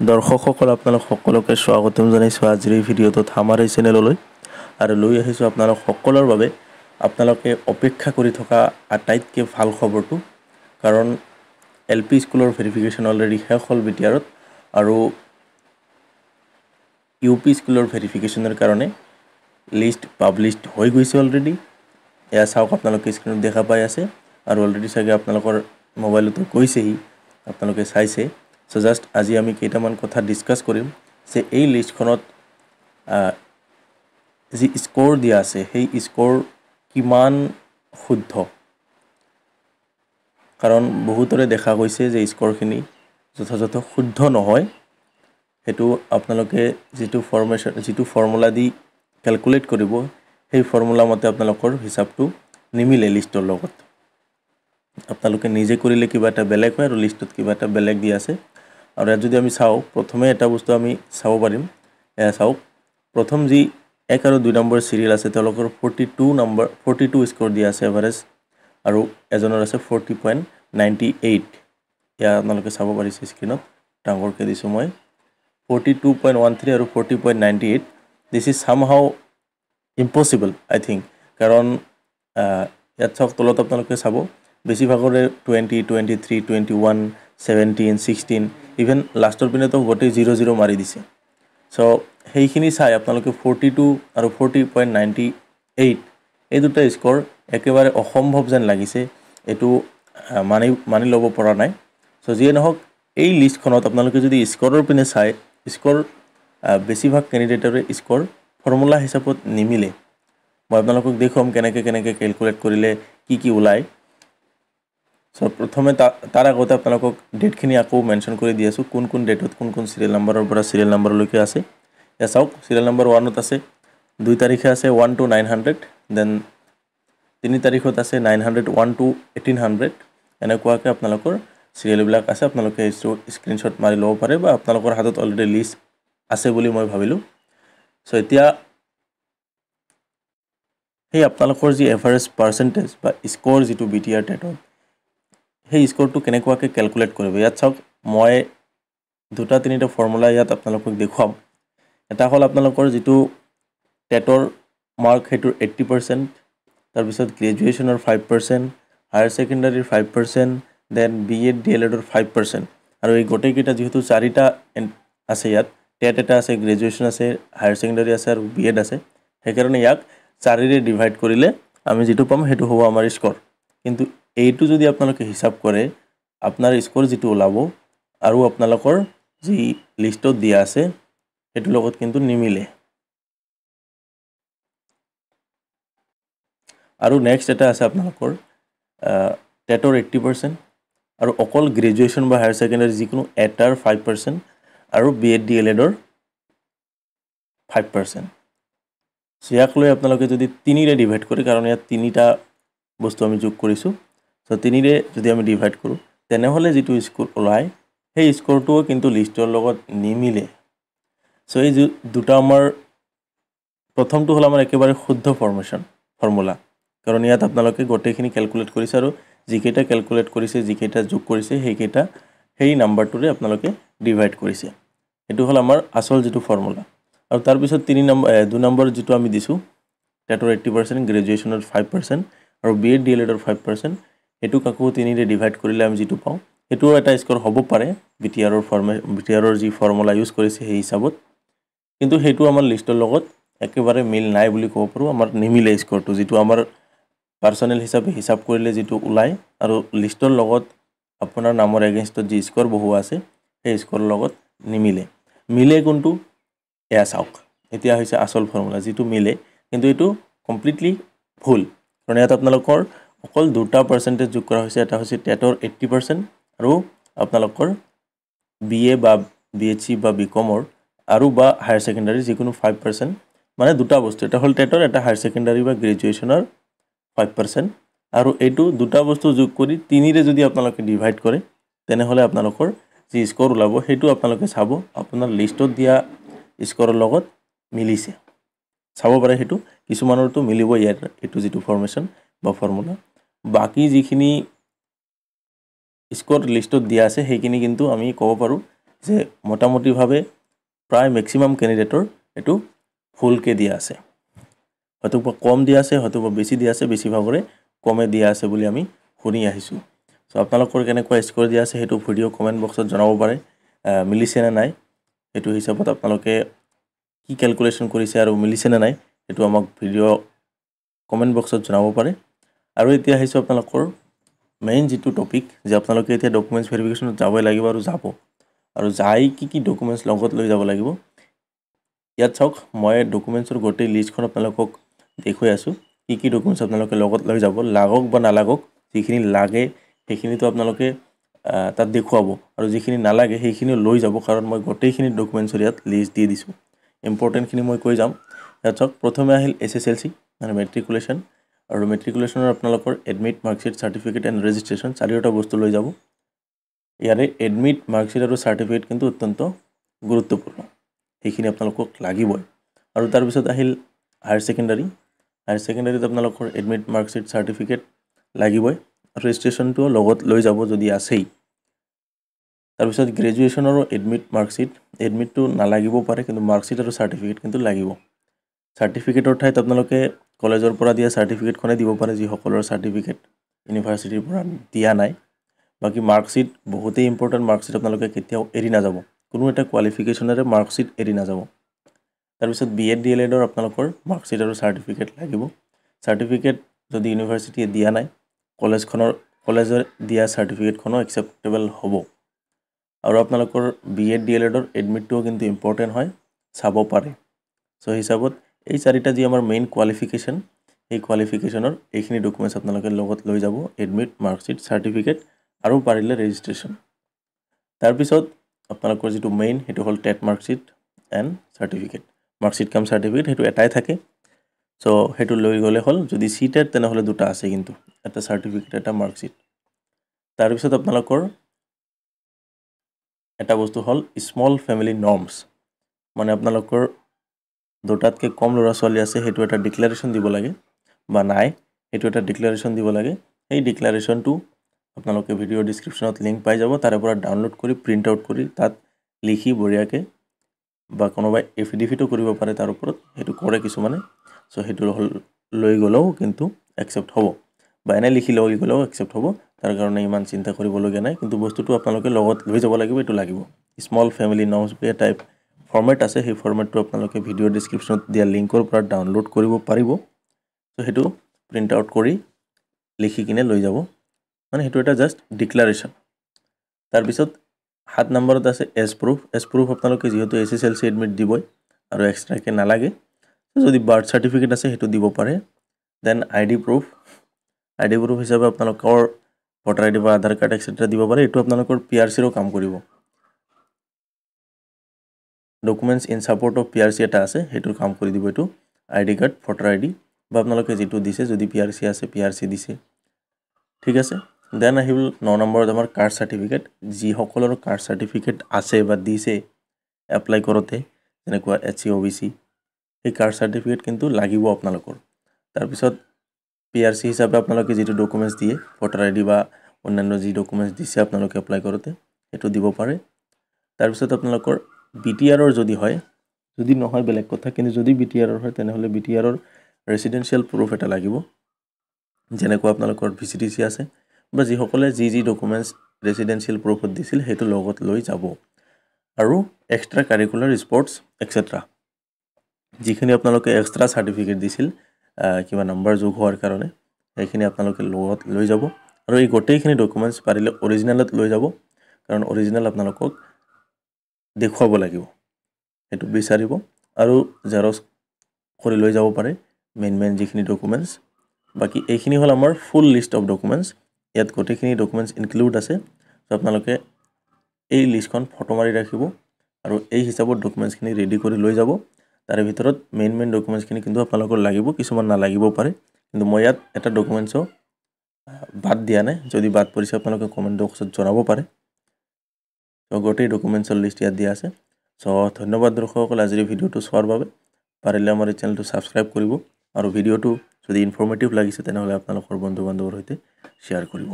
দৰ্শকসকল আপোনালোক সকলোকে স্বাগতম জনাইছোঁ আজিৰ এই ভিডিঅ'টোত আমাৰ এই চেনেললৈ। আৰু লৈ আহিছোঁ আপোনালোক সকলৰ বাবে আপোনালোকে অপেক্ষা কৰি থকা আটাইতকৈ ভাল খবৰটো। কাৰণ এল পি স্কুলৰ ভেৰিফিকেশ্যন অলৰেডি শেষ হ'ল বি টি আৰত আৰু ইউ পি স্কুলৰ ভেৰিফিকেশ্যনৰ কাৰণে লিষ্ট পাব্লিছড হৈ গৈছে অলৰেডি এয়া চাওক আপোনালোকে স্ক্ৰীণত দেখা পাই আছে। আৰু অলৰেডি চাগে আপোনালোকৰ মোবাইলতো গৈছেহি। আপোনালোকে চাইছে। চ' জাষ্ট আজি আমি কেইটামান কথা ডিছকাছ কৰিম। যে এই লিষ্টখনত যি স্ক'ৰ দিয়া আছে সেই স্ক'ৰ কিমান শুদ্ধ? কাৰণ বহুতৰে দেখা গৈছে যে স্ক'ৰখিনি যথাযথ শুদ্ধ নহয়। সেইটো আপোনালোকে যিটো ফৰ্মেশ্যন যিটো ফৰ্মুলা দি কেলকুলেট কৰিব সেই ফৰ্মুলা মতে আপোনালোকৰ হিচাপটো নিমিলে লিষ্টৰ লগত। আপোনালোকে নিজে কৰিলে কিবা এটা বেলেগ হয় আৰু লিষ্টত কিবা এটা বেলেগ দি আছে। আৰু ইয়াত যদি আমি চাওঁ প্ৰথমে এটা বস্তু আমি চাব পাৰিম। চাওক প্ৰথম যি এক আৰু দুই নম্বৰ চিৰিয়েল আছে তেওঁলোকৰ forty two number forty two score দিয়া আছে এভাৰেজ আৰু এজনৰ আছে ফৰ্টি পইণ্ট নাইণ্টি এইট এয়া আপোনালোকে চাব পাৰিছে স্ক্ৰীণত ডাঙৰকৈ দিছোঁ মই। Forty two point one three আৰু forty point ninety eight this is some how impossible I think কাৰণ ইয়াত চাওক তলত আপোনালোকে চাব বেছিভাগৰে twenty twenty three twenty one seventeen sixteen even লাষ্টৰ পিনেতো গোটেই জিৰ' জিৰ' মাৰি দিছে। চ' সেইখিনি চাই আপোনালোকে ফৰ্টি টু আৰু ফৰ্টি পইণ্ট নাইণ্টি এইট এই দুটা স্ক'ৰ একেবাৰে অসম্ভৱ যেন লাগিছে। এইটো মানি মানি ল'ব পৰা নাই। চ' যিয়ে নহওক এই লিষ্টখনত আপোনালোকে যদি স্ক'ৰৰ পিনে চাই স্ক'ৰ বেছিভাগ কেণ্ডিডেটৰে স্ক'ৰ ফৰ্মুলা হিচাপত নিমিলে। মই আপোনালোকক দেখুৱাম কেনেকৈ কেনেকৈ কেলকুলেট কৰিলে কি কি ওলায়। চ' প্ৰথমে তাৰ আগতে আপোনালোকক ডেটখিনি আকৌ মেনশ্যন কৰি দি আছোঁ কোন কোন ডেটত কোন কোন চিৰিয়েল নাম্বাৰৰ পৰা চিৰিয়েল নাম্বাৰলৈকে আছে। এয়া চাওক চিৰিয়েল নাম্বাৰ ওৱানত আছে দুই তাৰিখে আছে one two nine hundred then তিনি তাৰিখত আছে nine hundred one two eighteen hundred এনেকুৱাকৈ আপোনালোকৰ চিৰিয়েলবিলাক আছে আপোনালোকে এইটো স্ক্ৰীণশ্বট মাৰি ল'ব পাৰে বা আপোনালোকৰ হাতত অলৰেডি লিষ্ট আছে বুলি মই ভাবিলোঁ। চ' এতিয়া সেই আপোনালোকৰ যি এভাৰেজ পাৰ্চেণ্টেজ বা স্ক'ৰ যিটো বি টি আৰ টেটত সেই স্ক'ৰটো কেনেকুৱাকৈ কেলকুলেট কৰিব? ইয়াত চাওক মই দুটা তিনিটা ফৰ্মুলা ইয়াত আপোনালোকক দেখুৱাম। এটা হ'ল আপোনালোকৰ যিটো টেটৰ মাৰ্ক সেইটোৰ এইট্টি পাৰ্চেণ্ট তাৰপিছত গ্ৰেজুৱেশ্যনৰ five percent higher ছেকেণ্ডাৰীৰ five percent then B Ed D El এডৰ ফাইভ পাৰ্চেণ্ট আৰু এই গোটেইকেইটা যিহেতু চাৰিটা আছে ইয়াত টেট এটা আছে গ্ৰেজুৱেশ্যন আছে হায়াৰ ছেকেণ্ডাৰী আছে আৰু বি এড আছে। সেইকাৰণে ইয়াক চাৰিৰে ডিভাইড কৰিলে আমি যিটো পাম সেইটো হ'ব আমাৰ স্ক'ৰ কিন্তু এইটো যদি আপোনালোকে হিচাপ কৰে আপোনাৰ স্ক'ৰ যিটো ওলাব আৰু আপোনালোকৰ যি লিষ্টত দিয়া আছে সেইটোৰ লগত কিন্তু নিমিলে। আৰু নেক্সট এটা আছে আপোনালোকৰ টেটৰ এইট্টি পাৰ্চেণ্ট আৰু অকল গ্ৰেজুৱেশ্যন বা হায়াৰ ছেকেণ্ডাৰী যিকোনো এটাৰ ফাইভ পাৰ্চেণ্ট আৰু বি এড ডি এল এডৰ ফাইভ পাৰ্চেণ্ট ইয়াক লৈ আপোনালোকে যদি তিনিৰে ডিভাইড কৰে কাৰণ ইয়াত তিনিটা বস্তু আমি যোগ কৰিছোঁ। চ' তিনিৰে যদি আমি ডিভাইড কৰোঁ তেনেহ'লে যিটো স্ক'ৰ ওলায় সেই স্ক'ৰটোও কিন্তু লিষ্টৰ লগত নিমিলে। চ' এই দুটা আমাৰ প্ৰথমটো হ'ল আমাৰ একেবাৰে শুদ্ধ ফৰ্মেশ্যন ফৰ্মুলা কাৰণ ইয়াত আপোনালোকে গোটেইখিনি কেলকুলেট কৰিছে আৰু যিকেইটা কেলকুলেট কৰিছে যিকেইটা যোগ কৰিছে সেইকেইটা সেই নাম্বাৰটোৰে আপোনালোকে ডিভাইড কৰিছে। সেইটো হ'ল আমাৰ আচল যিটো ফৰ্মুলা আৰু তাৰপিছত তিনি নম্বৰ দুই নম্বৰ যিটো আমি দিছোঁ টেটৰ এইট্টি পাৰ্চেণ্ট গ্ৰেজুৱেশ্যনৰ ফাইভ পাৰ্চেণ্ট আৰু বি এড ডি এল এডৰ ফাইভ পাৰ্চেণ্ট সেইটোক আকৌ তিনিৰে ডিভাইড কৰিলে আমি যিটো পাওঁ সেইটোও এটা স্ক'ৰ হ'ব পাৰে বি টি আৰৰ ফৰ্মে বি টি আৰৰ যি ফৰ্মুলা ইউজ কৰিছে সেই হিচাপত। কিন্তু সেইটো আমাৰ লিষ্টৰ লগত একেবাৰে মিল নাই বুলি ক'ব পাৰোঁ আমাৰ নিমিলে স্ক'ৰটো যিটো আমাৰ পাৰ্চনেল হিচাপে হিচাপ কৰিলে যিটো ওলায় আৰু লিষ্টৰ লগত আপোনাৰ নামৰ এগেইনষ্টত যি স্ক'ৰ বহুৱা আছে সেই স্ক'ৰৰ লগত নিমিলে। মিলে কোনটো? এয়া চাওক এতিয়া হৈছে আচল ফৰ্মুলা যিটো মিলে কিন্তু এইটো কমপ্লিটলি ভুল। কাৰণ ইয়াত আপোনালোকৰ অকল দুটা পাৰ্চেণ্টেজ যোগ কৰা হৈছে এটা হৈছে টেটৰ এইট্টি পাৰ্চেণ্ট আৰু আপোনালোকৰ বি এ বা বি এইচ চি বা বি কমৰ আৰু বা হায়াৰ ছেকেণ্ডাৰী যিকোনো ফাইভ পাৰ্চেণ্ট মানে দুটা বস্তু এটা হ'ল টেটৰ এটা হায়াৰ ছেকেণ্ডাৰী বা গ্ৰেজুৱেশ্যনৰ ফাইভ পাৰ্চেণ্ট আৰু এইটো দুটা বস্তু যোগ কৰি তিনিৰে যদি আপোনালোকে ডিভাইড কৰে তেনেহ'লে আপোনালোকৰ যি স্ক'ৰ ওলাব সেইটো আপোনালোকে চাব আপোনাৰ লিষ্টত দিয়া স্ক'ৰৰ লগত মিলিছে। চাব পাৰে সেইটো কিছুমানৰতো মিলিব ইয়াত এইটো যিটো ফৰ্মেশ্যন বা ফৰ্মুলা বাকী যিখিনি স্ক'ৰ লিষ্টত দিয়া আছে সেইখিনি কিন্তু আমি ক'ব পাৰোঁ যে মোটামুটিভাৱে প্ৰায় মেক্সিমাম কেণ্ডিডেটৰ এইটো ফুলকৈ দিয়া আছে। হয়তো কম দিয়া আছে হয়তো বেছি দিয়া আছে বেছিভাগৰে কমে দিয়া আছে বুলি আমি শুনি আহিছোঁ। চ' আপোনালোকৰ কেনেকুৱা স্ক'ৰ দিয়া আছে সেইটো ভিডিঅ' কমেণ্ট বক্সত জনাব পাৰে মিলিছেনে নাই সেইটো হিচাপত আপোনালোকে কি কেলকুলেশ্যন কৰিছে আৰু মিলিছেনে নাই সেইটো আমাক ভিডিঅ' কমেণ্ট বক্সত জনাব পাৰে। আৰু এতিয়া আহিছোঁ আপোনালোকৰ মেইন যিটো টপিক যে আপোনালোকে এতিয়া ডকুমেণ্টছ ভেৰিফিকেশ্যনত যাবই লাগিব আৰু যাব। আৰু যাই কি কি ডকুমেণ্টছ লগত লৈ যাব লাগিব। ইয়াত চাওক মই ডকুমেণ্টছৰ গোটেই লিষ্টখন আপোনালোকক দেখুৱাই আছোঁ। কি কি ডকুমেণ্টছ আপোনালোকে লগত লৈ যাব লাগক বা নালাগক যিখিনি লাগে সেইখিনিতো আপোনালোকে তাত দেখুৱাব। আৰু যিখিনি নালাগে সেইখিনিও লৈ যাব কাৰণ মই গোটেইখিনি ডকুমেণ্টছৰ ইয়াত লিষ্ট দি দিছোঁ। ইম্পৰ্টেণ্টখিনি মই কৈ যাম। ইয়াত চাওক প্ৰথমে আহিল এছ এছ এল চি মানে মেট্ৰিকুলেশ্যন আৰু মেট্ৰিকুলেশ্যনৰ আপোনালোকৰ admit marksheet certificate and registration চাৰিওটা বস্তু লৈ যাব। ইয়াৰে এডমিট মাৰ্কশ্বিট আৰু চাৰ্টিফিকেট কিন্তু অত্যন্ত গুৰুত্বপূৰ্ণ। সেইখিনি আপোনালোকক লাগিবই। আৰু তাৰপিছত আহিল হায়াৰ ছেকেণ্ডাৰী হায়াৰ ছেকেণ্ডাৰীত আপোনালোকৰ এডমিট মাৰ্কশ্বিট চাৰ্টিফিকেট লাগিবই। ৰেজিষ্ট্ৰেশ্যনটো লগত লৈ যাব যদি আছেই। তাৰপিছত গ্ৰেজুৱেশ্যনৰো এডমিট মাৰ্কশ্বিট এডমিটটো নালাগিব পাৰে কিন্তু মাৰ্কশ্বিট আৰু চাৰ্টিফিকেট কিন্তু লাগিব। চাৰ্টিফিকেটৰ ঠাইত আপোনালোকে কলেজৰ পৰা দিয়া চাৰ্টিফিকেটখনে দিব পাৰে যিসকলৰ চাৰ্টিফিকেট। ইউনিভাৰ্চিটিৰ পৰা দিয়া নাই। বাকী মাৰ্কশ্বিট বহুতেই ইম্পৰ্টেণ্ট মাৰ্কশ্বিট আপোনালোকে কেতিয়াও এৰি নাযাব। কোনো এটা কোৱালিফিকেশ্যনেৰে মাৰ্কশ্বিট এৰি নাযাব। তাৰপিছত বি এড ডি এল এডৰ আপোনালোকৰ মাৰ্কশ্বিট আৰু চাৰ্টিফিকেট লাগিব। চাৰ্টিফিকেট যদি ইউনিভাৰ্চিটিয়ে দিয়া নাই কলেজখনৰ কলেজৰ দিয়া চাৰ্টিফিকেটখনো একচেপ্টেবল হ'ব। আৰু আপোনালোকৰ বি এড ডি এল এডৰ এডমিটটোও কিন্তু ইম্পৰ্টেণ্ট হয় চাব পাৰে। চ' হিচাপত এই চাৰিটা যি আমাৰ মেইন কোৱালিফিকেশ্যন সেই কোৱালিফিকেশ্যনৰ এইখিনি ডকুমেণ্টছ আপোনালোকে লগত লৈ যাব এডমিট মাৰ্কশ্বিট চাৰ্টিফিকেট আৰু পাৰিলে ৰেজিষ্ট্ৰেশ্যন তাৰপিছত আপোনালোকৰ যিটো মেইন সেইটো হ'ল TET marksheet and certificate marksheet কাম চাৰ্টিফিকেট সেইটো এটাই থাকে। চ' সেইটো লৈ গ'লে হ'ল যদি চি টেট তেনেহ'লে দুটা আছে কিন্তু এটা চাৰ্টিফিকেট এটা মাৰ্কশ্বিট তাৰপিছত আপোনালোকৰ এটা বস্তু হ'ল স্মল ফেমিলি নৰ্মছ মানে আপোনালোকৰ দুটাতকৈ কম ল'ৰা ছোৱালী আছে সেইটো এটা ডিক্লেৰেশ্যন দিব লাগে বা নাই সেইটো এটা ডিক্লেৰেশ্যন দিব লাগে। সেই ডিক্লেৰেশ্যনটো আপোনালোকে ভিডিঅ' ডিছক্ৰিপশ্যনত লিংক পাই যাব তাৰে পৰা ডাউনলোড কৰি প্ৰিণ্ট আউট কৰি তাত লিখি বঢ়িয়াকৈ বা কোনোবাই এফিডেভিটো কৰিব পাৰে তাৰ ওপৰত সেইটো কৰে কিছুমানে। চ' সেইটো লৈ গ'লেও কিন্তু একচেপ্ট হ'ব। বা এনে লিখি লৈ গ'লেও একচেপ্ট হ'ব তাৰ কাৰণে ইমান চিন্তা কৰিবলগীয়া নাই কিন্তু বস্তুটো আপোনালোকে লগত লৈ যাব লাগিব এইটো লাগিব। স্মল ফেমিলি বুলি এটা ফৰ্মেট আছে সেই ফৰ্মেটটো আপোনালোকে ভিডিঅ' ডিছক্ৰিপশ্যনত দিয়া লিংকৰ পৰা ডাউনলোড কৰিব পাৰিব। চ' সেইটো প্ৰিণ্ট আউট কৰি লিখি কিনে লৈ যাব। মানে সেইটো এটা জাষ্ট ডিক্লাৰেশ্যন তাৰপিছত সাত নম্বৰত আছে এছ প্ৰুফ এছ প্ৰুফ আপোনালোকে যিহেতু S S L C admit দিবই আৰু এক্সট্ৰাকৈ নালাগে। যদি বাৰ্থ চাৰ্টিফিকেট আছে সেইটো দিব পাৰে। Then I D proof I D proof হিচাপে আপোনালোকৰ ভোটাৰ আই ডি বা আধাৰ কাৰ্ড এক্সেট্ৰা দিব পাৰে। এইটো আপোনালোকৰ পি আৰ চিৰো কাম কৰিব। Documents in support of P R C এটা আছে সেইটোৰ কাম কৰি দিব এইটো I D card voter I D বা আপোনালোকে যিটো দিছে যদি পি আৰ চি আছে পি আৰ চি দিছে। ঠিক আছে? দেন আহিল ন নম্বৰত আমাৰ কাষ্ট চাৰ্টিফিকেট যিসকলৰ কাষ্ট চাৰ্টিফিকেট আছে বা দিছে এপ্লাই কৰোঁতে যেনেকুৱা H C O' B C সেই কাষ্ট চাৰ্টিফিকেট কিন্তু লাগিব আপোনালোকৰ। তাৰপিছত পি আৰ চি হিচাপে আপোনালোকে যিটো ডকুমেণ্টছ দিয়ে ভোটাৰ আই ডি বা অন্যান্য যি ডকুমেণ্টছ দিছে আপোনালোকে এপ্লাই কৰোঁতে সেইটো দিব পাৰে। তাৰপিছত আপোনালোকৰ বি টি আৰৰ যদি হয় যদি নহয় বেলেগ কথা কিন্তু যদি বি টি আৰৰ হয় তেনেহ'লে বি টি আৰৰ ৰেচিডেঞ্চিয়েল প্ৰুফ এটা লাগিব যেনেকুৱা আপোনালোকৰ ভি চি টি চি আছে বা যিসকলে যি যি ডকুমেণ্টছ ৰেচিডেঞ্চিয়েল প্ৰুফত দিছিল সেইটো লগত লৈ যাব আৰু এক্সট্ৰা কাৰিকুলাৰ স্পৰ্টছ এক্সেট্ৰা যিখিনি আপোনালোকে এক্সট্ৰা চাৰ্টিফিকেট দিছিল কিবা নম্বৰ যোগ হোৱাৰ কাৰণে সেইখিনি আপোনালোকে লগত লৈ যাব আৰু এই গোটেইখিনি ডকুমেণ্টছ পাৰিলে অৰিজিনেলত লৈ যাব কাৰণ অৰিজিনেল আপোনালোকক দেখুৱাব লাগিব। সেইটো বিচাৰিব আৰু জেৰক্স কৰি লৈ যাব পাৰে মেইন মেইন যিখিনি ডকুমেণ্টছ বাকী এইখিনি হ'ল আমাৰ ফুল লিষ্ট অফ ডকুমেণ্টছ ইয়াত গোটেইখিনি ডকুমেণ্টছ ইনক্লুড আছে। চ' আপোনালোকে এই লিষ্টখন ফটো মাৰি ৰাখিব আৰু এই হিচাপত ডকুমেণ্টছখিনি ৰেডি কৰি লৈ যাব। তাৰে ভিতৰত মেইন মেইন ডকুমেণ্টছখিনি কিন্তু আপোনালোকৰ লাগিব কিছুমান নালাগিব পাৰে। কিন্তু মই ইয়াত এটা ডকুমেণ্টছো বাদ দিয়া নাই। যদি বাদ পৰিছে আপোনালোকে কমেণ্ট বক্সত জনাব পাৰে। চ' গোটেই ডকুমেণ্টছৰ লিষ্ট ইয়াত দিয়া আছে। চ' ধন্যবাদ দৰ্শকসকল আজিৰ ভিডিঅ'টো চোৱাৰ বাবে। পাৰিলে আমাৰ এই চেনেলটো ছাবস্ক্ৰাইব কৰিব আৰু ভিডিঅ'টো যদি ইনফৰ্মেটিভ লাগিছে তেনেহ'লে আপোনালোকৰ বন্ধু বান্ধৱৰ সৈতে শ্বেয়াৰ কৰিব।